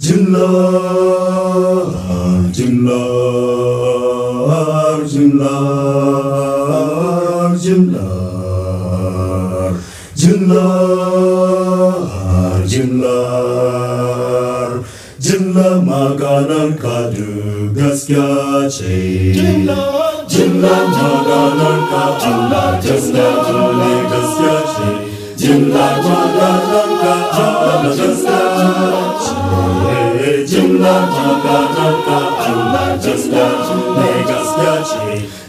Jimlar, Jimlar, Jimlar, Jimlar, Jimlar, Jimlar, Jimlar maganar kadu gaskiya ce. Jimlar maganar kadu gaskiya ce, gaskiya ce. Jimlar Hare Jimla Maga Narka Anla Jasya Ne Gasya Che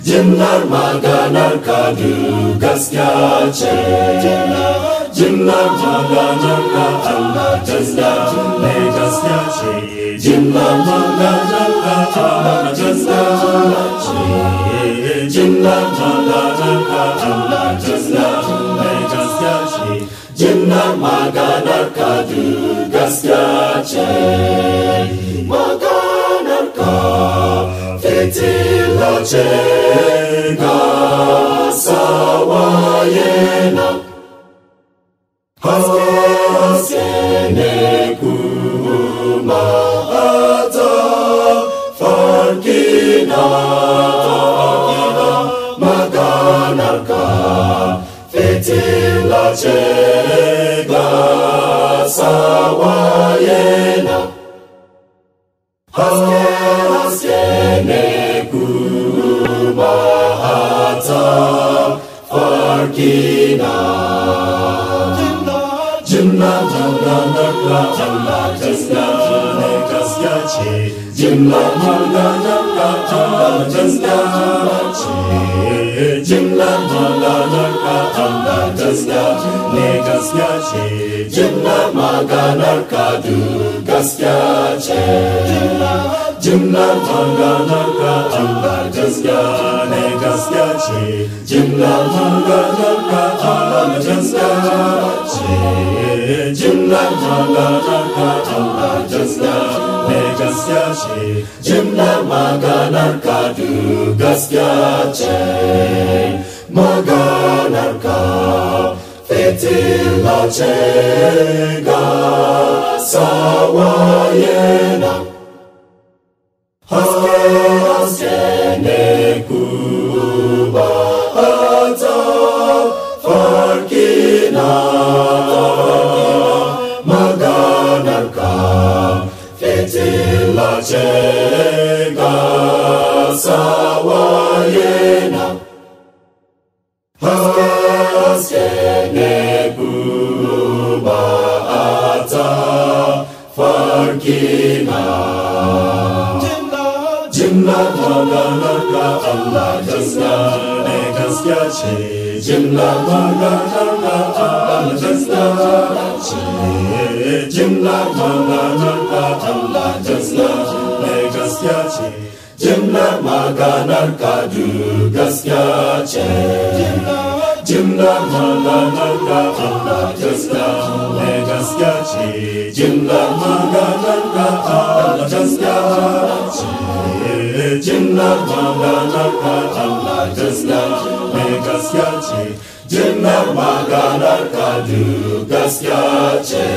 Jimlar Maga Narka Du Gasya Che Jimlar Maga Narka Anla Jasya dlaczego cała jena Hosienie kuma ato farkina Maganarka fitila czega cała jena Hosienie Jimla maganar ka Allah gaskiya ne gaskiya ce. Jimla maganar ka Allah gaskiya ce. Jimla maganar ka Allah gaskiya ne gaskiya ce. Jimla maganar ka du gaskiya ce. Jimla maganar ka Allah gaskiya ne Ciągaciaci, Jimla Janga Janga Allah Ciągaciaci, Jimla Janga Janga Allah Ciągaciaci, Megasyaci, Jimla Maganarka Dugasyaci, Maganarka Fitilaciga Sawayena Haskenasyene 하와의 나 하세네 부마아자 파르키나 jimla maganarka Allah jasna ne gaskiya ce jimla maganarka Allah jasna ce jimla maganarka Allah jasna ne gaskiya ce Jimla maganar ka du gaskiya ce. Jimla maganar ka Allah gaskiya ne gaskiya ce. Jimla maganar ka Allah gaskiya ce. Jimla maganar ka Allah gaskiya ne gaskiya ce. Jimla maganar ka du gaskiya ce.